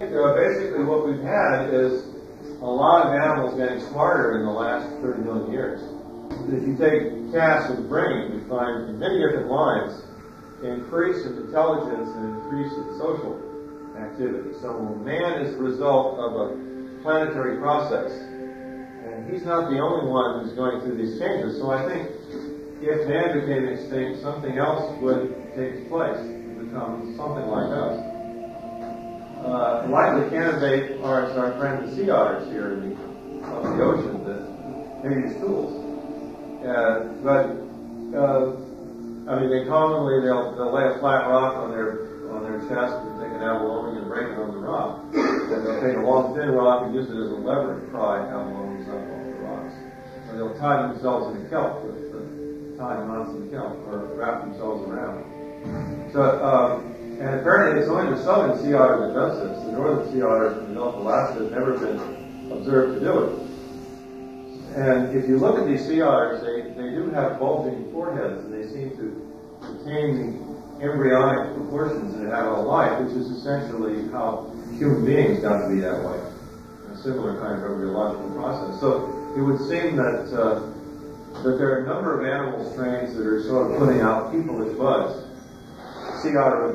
Uh, basically, what we've had is a lot of animals getting smarter in the last 30 million years. If you take cats the brain, we find in many different lines increase in intelligence and increase in social activity. So man is the result of a planetary process. And he's not the only one who's going through these changes. So I think if man became extinct, something else would take place, become something like. Uh, likely candidate are our friends the sea otters here in the, the ocean that maybe these tools. Uh, but uh, I mean, they commonly they'll, they'll lay a flat rock on their on their chest and take an abalone and break it on the rock. And they'll take a long thin rock and use it as a lever to pry abalones up off the rocks. Or they'll tie themselves in a kelp with uh, tie knots in the kelp or wrap themselves around. So, um, and apparently it's only the southern sea otter that does this. The northern sea otters from the Gulf of Alaska have never been observed to do it. And if you look at these sea otters, they, they do have bulging foreheads, and they seem to retain the embryonic proportions in adult life, which is essentially how human beings got to be that way. A similar kind of embryological process. So it would seem that uh, that there are a number of animal strains that are sort of putting out peopleish buds. Sea otter